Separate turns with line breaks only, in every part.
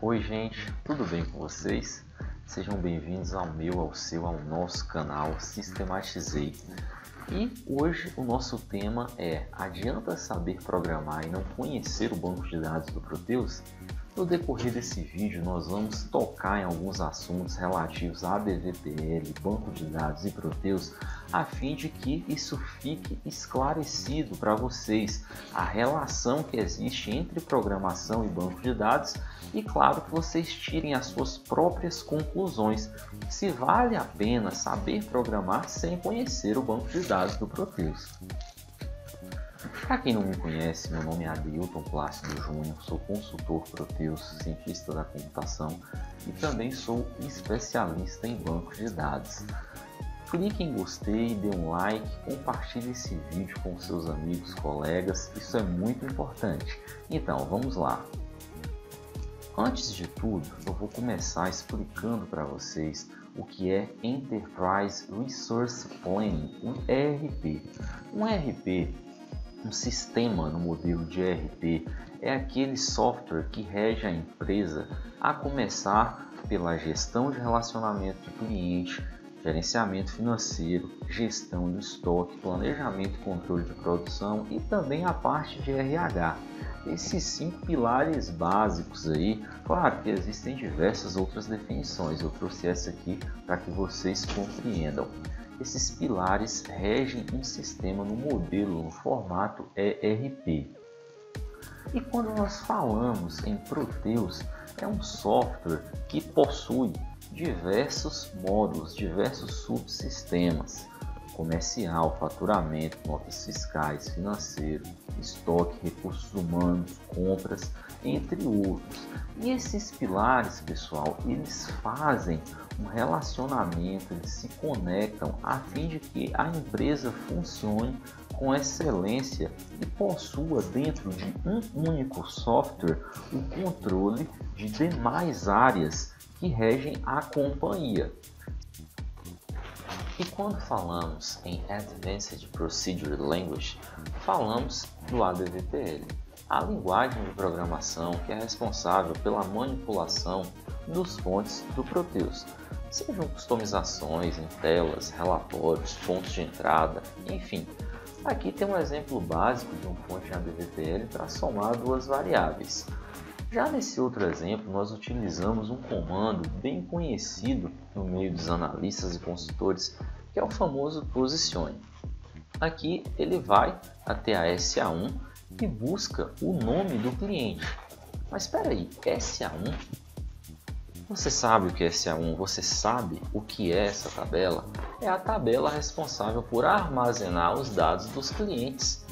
Oi, gente, tudo bem com vocês? Sejam bem-vindos ao meu, ao seu, ao nosso canal Sistematizei. E hoje o nosso tema é: adianta saber programar e não conhecer o banco de dados do Proteus? No decorrer desse vídeo, nós vamos tocar em alguns assuntos relativos a DVPL, banco de dados e Proteus, a fim de que isso fique esclarecido para vocês, a relação que existe entre programação e banco de dados e, claro, que vocês tirem as suas próprias conclusões, se vale a pena saber programar sem conhecer o banco de dados do Proteus. Para quem não me conhece, meu nome é Adilton Plácido Júnior, sou consultor Proteus, cientista da computação e também sou especialista em bancos de dados. Clique em gostei, dê um like, compartilhe esse vídeo com seus amigos, colegas, isso é muito importante. Então, vamos lá. Antes de tudo, eu vou começar explicando para vocês o que é Enterprise Resource Planning, um ERP. Um ERP um sistema no modelo de ERP é aquele software que rege a empresa a começar pela gestão de relacionamento de cliente, gerenciamento financeiro, gestão de estoque, planejamento e controle de produção e também a parte de RH. Esses cinco pilares básicos aí, claro que existem diversas outras definições, eu trouxe essa aqui para que vocês compreendam. Esses pilares regem um sistema no modelo, no formato ERP. E quando nós falamos em Proteus, é um software que possui diversos módulos, diversos subsistemas comercial, faturamento, notas fiscais, financeiro, estoque, recursos humanos, compras, entre outros. E esses pilares, pessoal, eles fazem um relacionamento, eles se conectam a fim de que a empresa funcione com excelência e possua dentro de um único software o controle de demais áreas que regem a companhia. E quando falamos em Advanced Procedure Language, falamos do ADVPL, a linguagem de programação que é responsável pela manipulação dos fontes do Proteus, sejam customizações em telas, relatórios, pontos de entrada, enfim. Aqui tem um exemplo básico de um fonte ADVPL para somar duas variáveis. Já nesse outro exemplo, nós utilizamos um comando bem conhecido no meio dos analistas e consultores, que é o famoso posicione. Aqui ele vai até a SA1 e busca o nome do cliente. Mas espera aí, SA1? Você sabe o que é SA1? Você sabe o que é essa tabela? É a tabela responsável por armazenar os dados dos clientes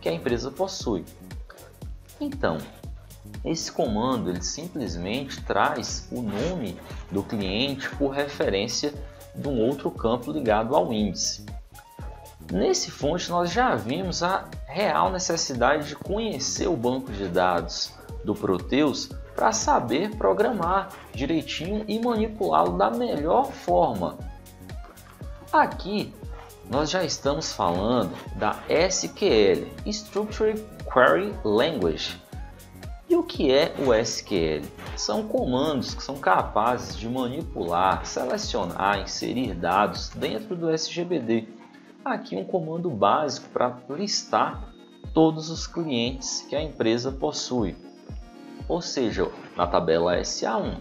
que a empresa possui. Então, esse comando ele simplesmente traz o nome do cliente por referência de um outro campo ligado ao índice. Nesse fonte nós já vimos a real necessidade de conhecer o banco de dados do Proteus para saber programar direitinho e manipulá-lo da melhor forma. Aqui nós já estamos falando da SQL, Structured Query Language, e o que é o SQL? São comandos que são capazes de manipular, selecionar, inserir dados dentro do SGBD. Aqui um comando básico para listar todos os clientes que a empresa possui, ou seja, na tabela SA1.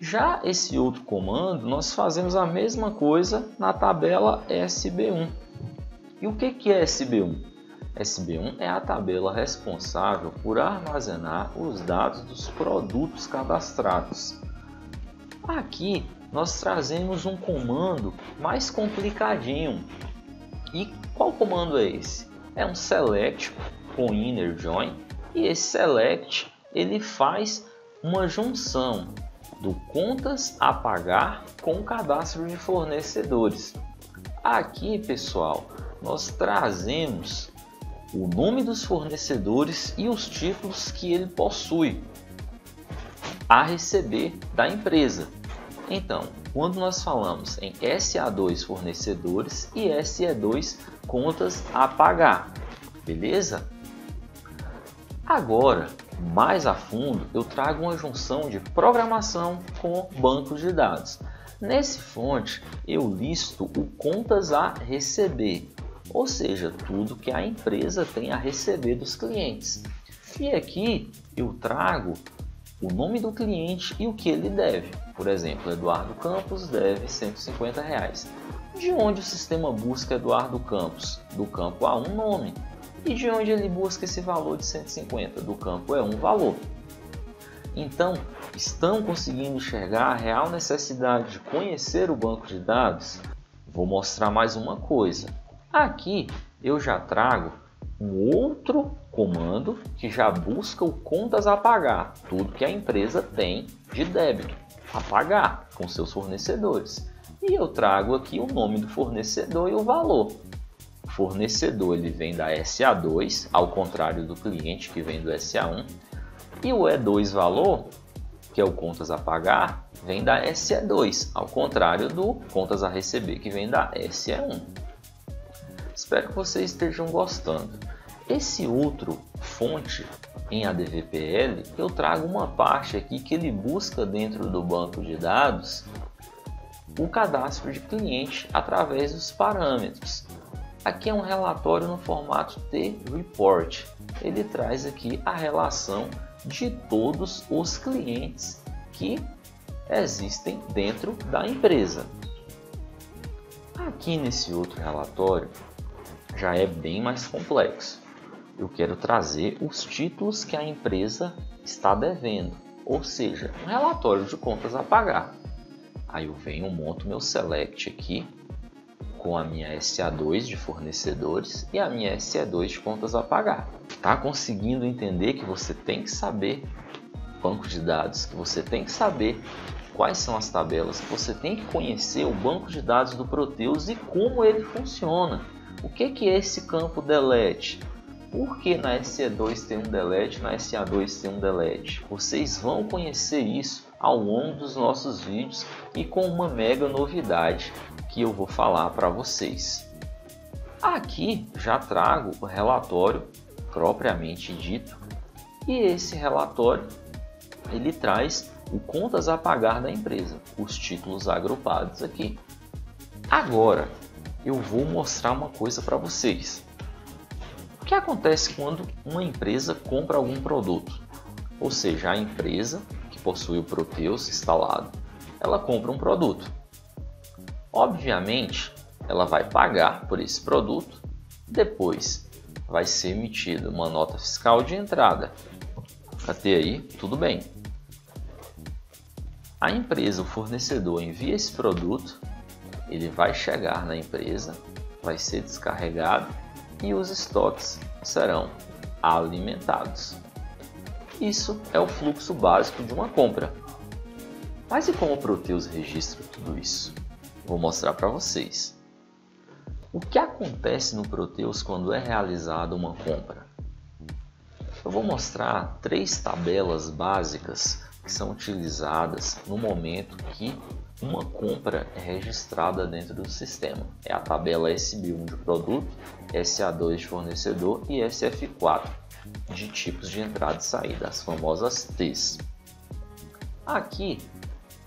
Já esse outro comando, nós fazemos a mesma coisa na tabela SB1. E o que é SB1? SB1 é a tabela responsável por armazenar os dados dos produtos cadastrados. Aqui nós trazemos um comando mais complicadinho. E qual comando é esse? É um select com inner join e esse select ele faz uma junção do contas a pagar com o cadastro de fornecedores. Aqui, pessoal, nós trazemos o nome dos fornecedores e os títulos que ele possui a receber da empresa. Então, quando nós falamos em SA2 fornecedores e SE2 contas a pagar, beleza? Agora, mais a fundo, eu trago uma junção de programação com bancos de dados. Nesse fonte, eu listo o contas a receber, ou seja, tudo que a empresa tem a receber dos clientes. E aqui eu trago o nome do cliente e o que ele deve. Por exemplo, Eduardo Campos deve 150 reais. De onde o sistema busca Eduardo Campos? Do campo A1 nome. E de onde ele busca esse valor de 150? Do campo E1 valor. Então, estão conseguindo enxergar a real necessidade de conhecer o banco de dados? Vou mostrar mais uma coisa. Aqui eu já trago um outro comando que já busca o contas a pagar, tudo que a empresa tem de débito a pagar com seus fornecedores. E eu trago aqui o nome do fornecedor e o valor. O fornecedor ele vem da SA2, ao contrário do cliente que vem do SA1. E o E2 valor, que é o contas a pagar, vem da SE2, ao contrário do contas a receber, que vem da SE1. Espero que vocês estejam gostando. Esse outro fonte em ADVPL, eu trago uma parte aqui que ele busca dentro do banco de dados o cadastro de cliente através dos parâmetros. Aqui é um relatório no formato T-Report. Ele traz aqui a relação de todos os clientes que existem dentro da empresa. Aqui nesse outro relatório, já é bem mais complexo. Eu quero trazer os títulos que a empresa está devendo, ou seja, um relatório de contas a pagar. Aí eu venho, monto meu select aqui com a minha SA2 de fornecedores e a minha SA2 de contas a pagar. Tá conseguindo entender que você tem que saber banco de dados, que você tem que saber quais são as tabelas, que você tem que conhecer o banco de dados do Proteus e como ele funciona. O que, que é esse campo delete? Por que na SE2 tem um delete, na SA2 tem um delete? Vocês vão conhecer isso ao longo dos nossos vídeos e com uma mega novidade que eu vou falar para vocês. Aqui já trago o relatório propriamente dito e esse relatório ele traz o contas a pagar da empresa, os títulos agrupados aqui. Agora, eu vou mostrar uma coisa para vocês. O que acontece quando uma empresa compra algum produto? Ou seja, a empresa que possui o Proteus instalado, ela compra um produto. Obviamente, ela vai pagar por esse produto, depois vai ser emitida uma nota fiscal de entrada. Até aí, tudo bem. A empresa, o fornecedor, envia esse produto ele vai chegar na empresa, vai ser descarregado e os estoques serão alimentados. Isso é o fluxo básico de uma compra. Mas e como o Proteus registra tudo isso? Vou mostrar para vocês. O que acontece no Proteus quando é realizada uma compra? Eu vou mostrar três tabelas básicas que são utilizadas no momento que uma compra é registrada dentro do sistema. É a tabela SB1 de produto, SA2 de fornecedor e SF4 de tipos de entrada e saída, as famosas T's. Aqui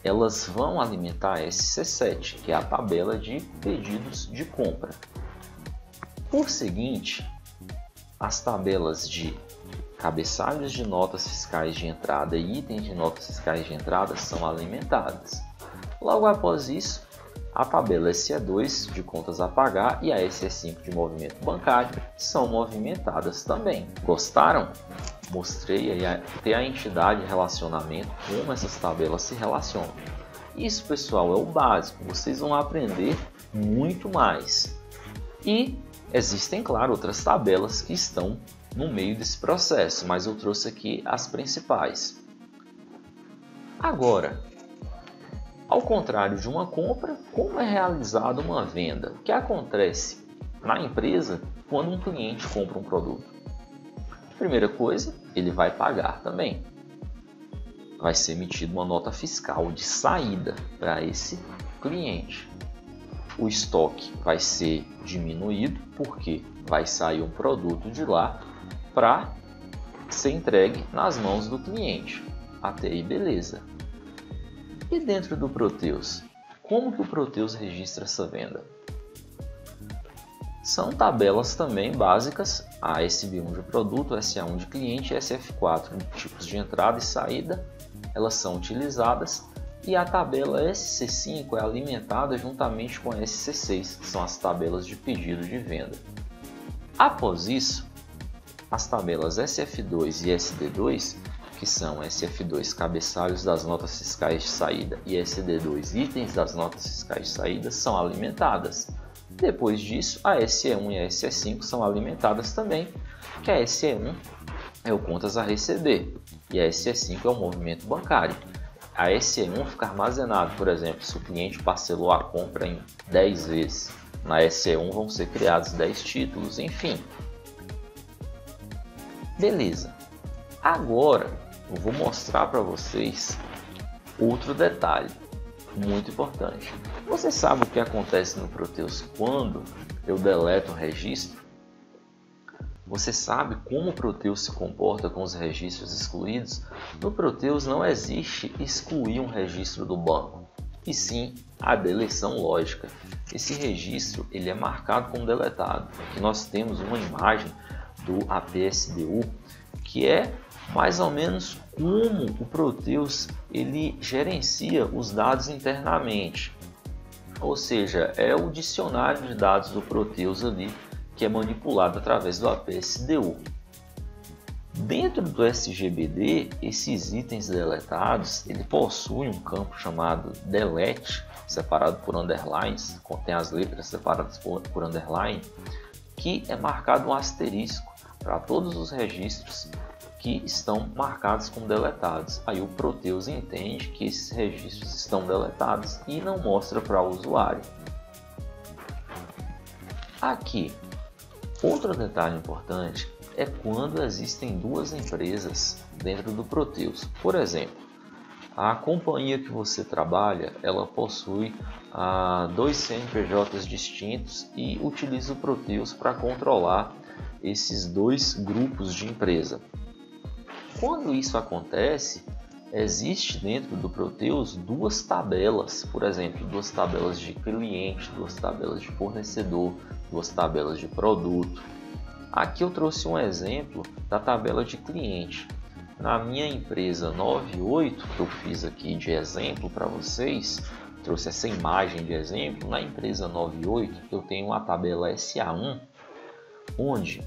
elas vão alimentar a SC7, que é a tabela de pedidos de compra. Por seguinte, as tabelas de cabeçalhos de notas fiscais de entrada e itens de notas fiscais de entrada são alimentadas. Logo após isso, a tabela SE2 de contas a pagar e a SE5 de movimento bancário são movimentadas também. Gostaram? Mostrei aí até a entidade relacionamento como essas tabelas se relacionam. Isso, pessoal, é o básico. Vocês vão aprender muito mais. E existem, claro, outras tabelas que estão no meio desse processo, mas eu trouxe aqui as principais. Agora, ao contrário de uma compra, como é realizada uma venda? O que acontece na empresa quando um cliente compra um produto? Primeira coisa, ele vai pagar também. Vai ser emitida uma nota fiscal de saída para esse cliente. O estoque vai ser diminuído porque vai sair um produto de lá para ser entregue nas mãos do cliente. Até aí, beleza. E dentro do Proteus? Como que o Proteus registra essa venda? São tabelas também básicas, a SB1 de produto, SA1 de cliente e SF4 de tipos de entrada e saída, elas são utilizadas e a tabela SC5 é alimentada juntamente com a SC6, que são as tabelas de pedido de venda. Após isso, as tabelas SF2 e SD2, que são SF2 cabeçalhos das notas fiscais de saída e SD2 itens das notas fiscais de saída, são alimentadas. Depois disso, a SE1 e a SE5 são alimentadas também, que a SE1 é o contas a receber e a SE5 é o movimento bancário. A SE1 fica armazenado, por exemplo, se o cliente parcelou a compra em 10 vezes, na SE1 vão ser criados 10 títulos, enfim. Beleza. Agora eu vou mostrar para vocês outro detalhe muito importante. Você sabe o que acontece no Proteus quando eu deleto um registro? Você sabe como o Proteus se comporta com os registros excluídos? No Proteus não existe excluir um registro do banco, e sim a deleção lógica. Esse registro ele é marcado como deletado. Aqui nós temos uma imagem do APSDU que é mais ou menos como o Proteus ele gerencia os dados internamente. Ou seja, é o dicionário de dados do Proteus ali que é manipulado através do APSDU. Dentro do SGBD, esses itens deletados, ele possui um campo chamado delete, separado por underlines, contém as letras separadas por, por underline, que é marcado um asterisco para todos os registros que estão marcados como deletados. Aí o Proteus entende que esses registros estão deletados e não mostra para o usuário. Aqui, outro detalhe importante é quando existem duas empresas dentro do Proteus. Por exemplo, a companhia que você trabalha, ela possui ah, dois CNPJs distintos e utiliza o Proteus para controlar esses dois grupos de empresa. Quando isso acontece, existe dentro do Proteus duas tabelas, por exemplo, duas tabelas de cliente, duas tabelas de fornecedor, duas tabelas de produto. Aqui eu trouxe um exemplo da tabela de cliente. Na minha empresa 98, que eu fiz aqui de exemplo para vocês, trouxe essa imagem de exemplo. Na empresa 98, eu tenho uma tabela SA1, onde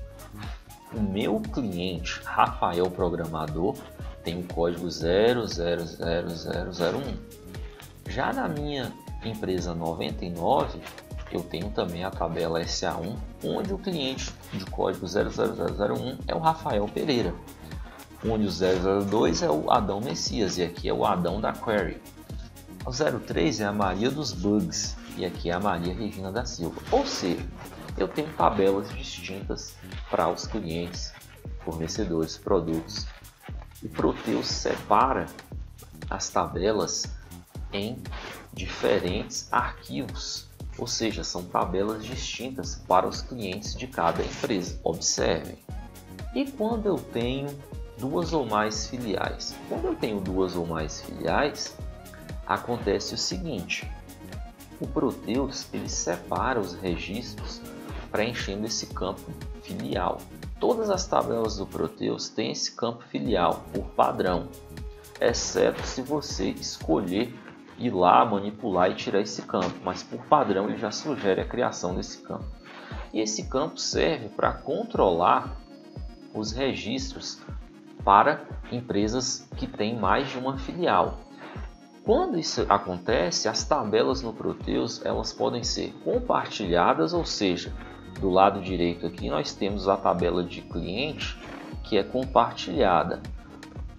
o meu cliente, Rafael Programador, tem o código 000001. Já na minha empresa 99, eu tenho também a tabela SA1, onde o cliente de código 00001 é o Rafael Pereira, onde o 002 é o Adão Messias e aqui é o Adão da Query. O 03 é a Maria dos Bugs e aqui é a Maria Regina da Silva. Ou seja, eu tenho tabelas distintas para os clientes, fornecedores, produtos. O Proteus separa as tabelas em diferentes arquivos, ou seja, são tabelas distintas para os clientes de cada empresa. Observem. E quando eu tenho duas ou mais filiais? Quando eu tenho duas ou mais filiais, acontece o seguinte: o Proteus ele separa os registros preenchendo esse campo filial. Todas as tabelas do Proteus têm esse campo filial por padrão, exceto se você escolher ir lá manipular e tirar esse campo, mas por padrão ele já sugere a criação desse campo. E esse campo serve para controlar os registros para empresas que têm mais de uma filial. Quando isso acontece, as tabelas no Proteus elas podem ser compartilhadas, ou seja, do lado direito aqui nós temos a tabela de cliente que é compartilhada.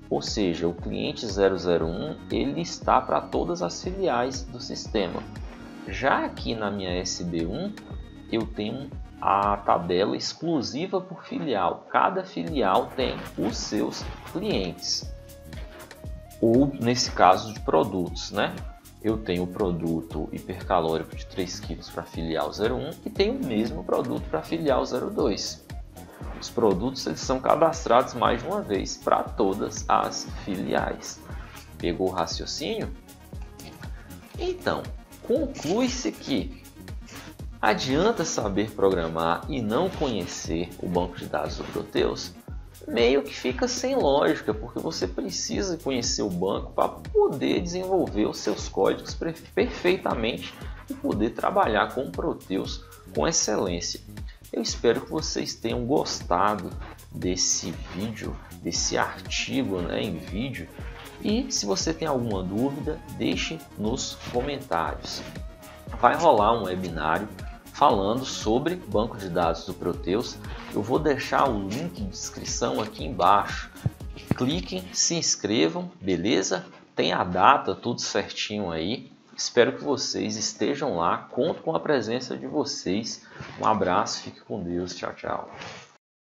Ou seja, o cliente 001 ele está para todas as filiais do sistema. Já aqui na minha SB1 eu tenho a tabela exclusiva por filial. Cada filial tem os seus clientes. Ou nesse caso de produtos, né? Eu tenho o produto hipercalórico de 3 kg para filial 01 e tenho o mesmo produto para filial 02. os produtos eles são cadastrados mais de uma vez para todas as filiais. Pegou o raciocínio? Então, conclui-se que adianta saber programar e não conhecer o banco de dados do Proteus? Meio que fica sem lógica, porque você precisa conhecer o banco para poder desenvolver os seus códigos perfeitamente e poder trabalhar com Proteus com excelência. Eu espero que vocês tenham gostado desse vídeo, desse artigo né, em vídeo. E se você tem alguma dúvida, deixe nos comentários. Vai rolar um webinário falando sobre banco de dados do Proteus. Eu vou deixar o link de descrição aqui embaixo. Cliquem, se inscrevam, beleza? Tem a data, tudo certinho aí. Espero que vocês estejam lá. Conto com a presença de vocês. Um abraço, fique com Deus. Tchau, tchau.